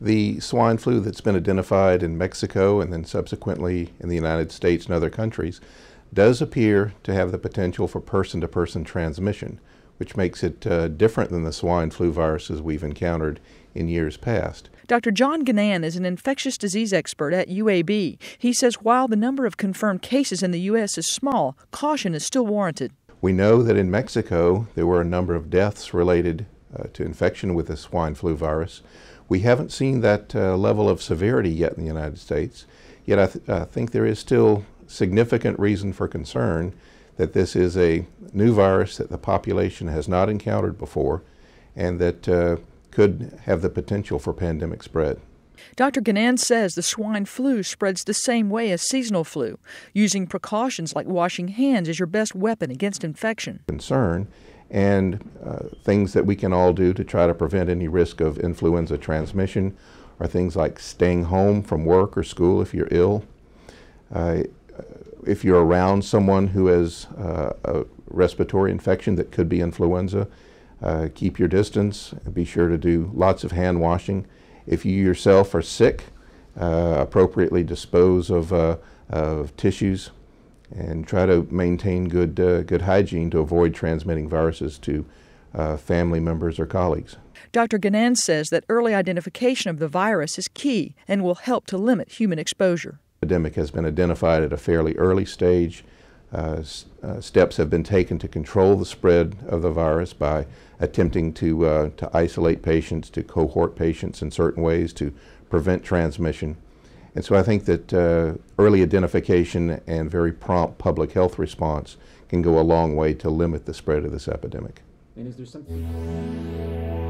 The swine flu that's been identified in Mexico and then subsequently in the United States and other countries does appear to have the potential for person to person transmission, which makes it uh, different than the swine flu viruses we've encountered in years past. Dr. John Gnann is an infectious disease expert at UAB. He says while the number of confirmed cases in the U.S. is small, caution is still warranted. We know that in Mexico there were a number of deaths related to infection with the swine flu virus. We haven't seen that uh, level of severity yet in the United States, yet I, th- I think there is still significant reason for concern that this is a new virus that the population has not encountered before and that uh, could have the potential for pandemic spread. Dr. Gnann says the swine flu spreads the same way as seasonal flu. Using precautions like washing hands is your best weapon against infection. Concern and uh, things that we can all do to try to prevent any risk of influenza transmission are things like staying home from work or school if you're ill. Uh, if you're around someone who has uh, a respiratory infection that could be influenza, uh, keep your distance. Be sure to do lots of hand washing. If you yourself are sick, uh, appropriately dispose of, uh, of tissues and try to maintain good, uh, good hygiene to avoid transmitting viruses to uh, family members or colleagues. Dr. Gnann says that early identification of the virus is key and will help to limit human exposure. The epidemic has been identified at a fairly early stage. Uh, uh, steps have been taken to control the spread of the virus by attempting to, uh, to isolate patients, to cohort patients in certain ways to prevent transmission. And so I think that uh, early identification and very prompt public health response can go a long way to limit the spread of this epidemic. And is there something?